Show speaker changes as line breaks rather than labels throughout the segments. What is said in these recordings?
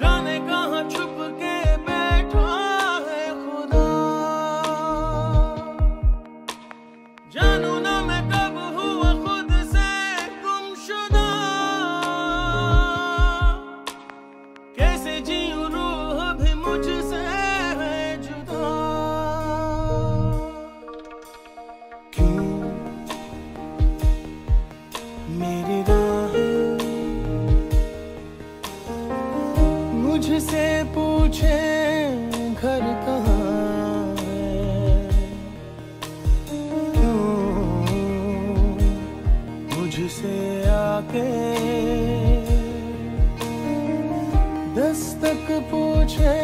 Johnny मुझसे पूछे घर कहाँ मुझसे आके दस्तक पूछे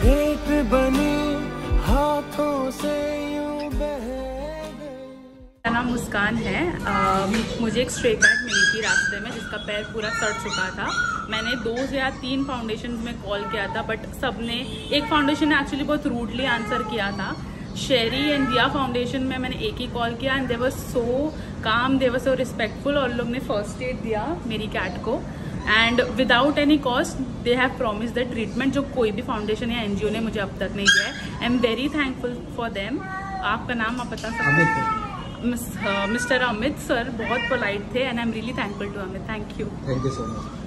रेत बनी हाथों से यूँ
मेरा नाम मुस्कान है। अ, मुझे एक स्ट्रे कैट मिली थी रास्ते में जिसका पैर पूरा सड़ चुका था। मैंने दो या तीन फाउंडेशन में कॉल किया था बट सबने एक फाउंडेशन ने एक्चुअली बहुत रूडली आंसर किया था। शेरी एंड दिया फाउंडेशन में मैंने एक ही कॉल किया एंड देवर सो काम देवर सो रिस्पेक्टफुल और लोग ने फ़र्स्ट एड दिया मेरी कैट को। And without any cost they have promise the treatment जो कोई भी फाउंडेशन या एनजीओ ने मुझे अब तक नहीं दिया है I am very thankful for them आपका नाम आप बता सकते हैं? मिस्टर अमित सर बहुत पोलाइट थे and I am really thankful to Amit thank you
thank you so much